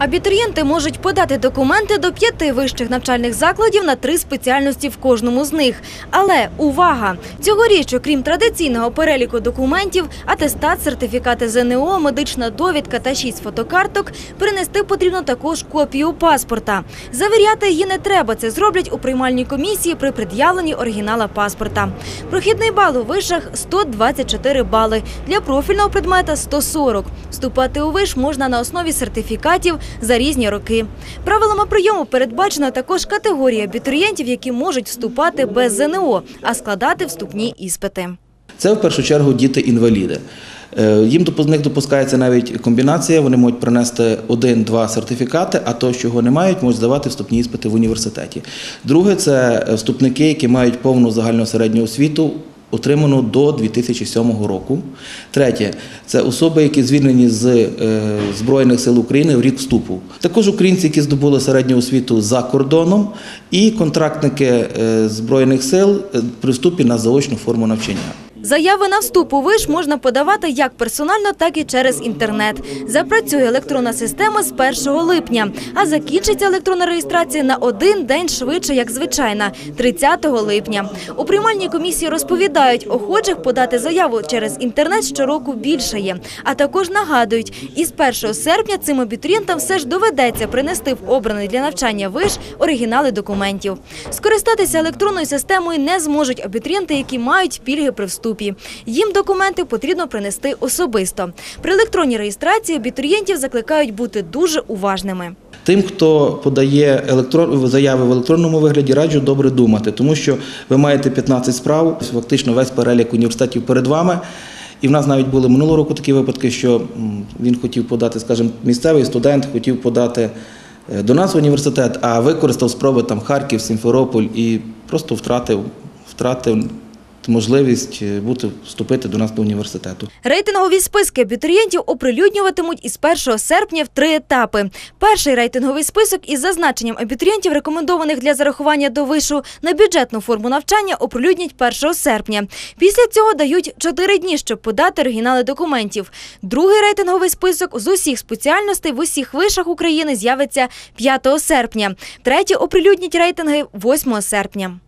Абітурієнти можуть подати документи до п'яти вищих навчальних закладів на три спеціальності в кожному з них. Але увага! Цьогоріч, окрім традиційного переліку документів, атестат, сертифікати ЗНО, медична довідка та шість фотокарток, принести потрібно також копію паспорта. Завіряти її не треба. Це зроблять у приймальній комісії при пред'явленні оригінала паспорта. Прохідний бал у вишах 124 бали. Для профільного предмета 140. Вступати у виш можна на основі сертифікатів за різні роки. Правилами прийому передбачена також категорія абітурієнтів, які можуть вступати без ЗНО, а складати вступні іспити. Це в першу чергу діти-інваліди. Е, Їм в них допускається навіть комбінація, вони можуть принести один-два сертифікати, а то, чого не мають, можуть здавати вступні іспити в університеті. Друге це е, вступники, які мають повну загальну середню освіту, отриману до 2007 року. Третє це особи, які звільнені з е, Збройних сил України в рік вступу. Також українці, які здобули середню освіту за кордоном, і контрактники е, Збройних сил е, при вступі на заочну форму навчання. Заяви на вступ у виш можна подавати як персонально, так і через інтернет. Запрацює електронна система з 1 липня, а закінчиться електронна реєстрація на один день швидше, як звичайна, 30 липня. У приймальній комісії розповідають, охочих подати заяву через інтернет щороку більше є. А також нагадують, із 1 серпня цим абітурієнтам все ж доведеться принести в обраний для навчання виш оригінали документів. Скористатися електронною системою не зможуть абітурієнти, які мають пільги при вступі. Їм документи потрібно принести особисто. При електронній реєстрації абітурієнтів закликають бути дуже уважними. Тим, хто подає електро... заяви в електронному вигляді, раджу добре думати, тому що ви маєте 15 справ, фактично весь перелік університетів перед вами. І в нас навіть були минулого року такі випадки, що він хотів подати, скажімо, місцевий студент хотів подати е, до нас в університет, а використав спроби там Харків, Сімферополь і просто втратив, втратив можливість е, бути вступити до нас до університету. Рейтингові списки абітурієнтів оприлюднюватимуть із 1 серпня в три етапи. Перший рейтинговий список із зазначенням абітурієнтів, рекомендованих для зарахування до вишу на бюджетну форму навчання, оприлюднять 1 серпня. Після цього дають 4 дні, щоб подати оригінали документів. Другий рейтинговий список з усіх спеціальностей в усіх вишах України з'явиться 5 серпня. Третій оприлюднять рейтинги 8 серпня.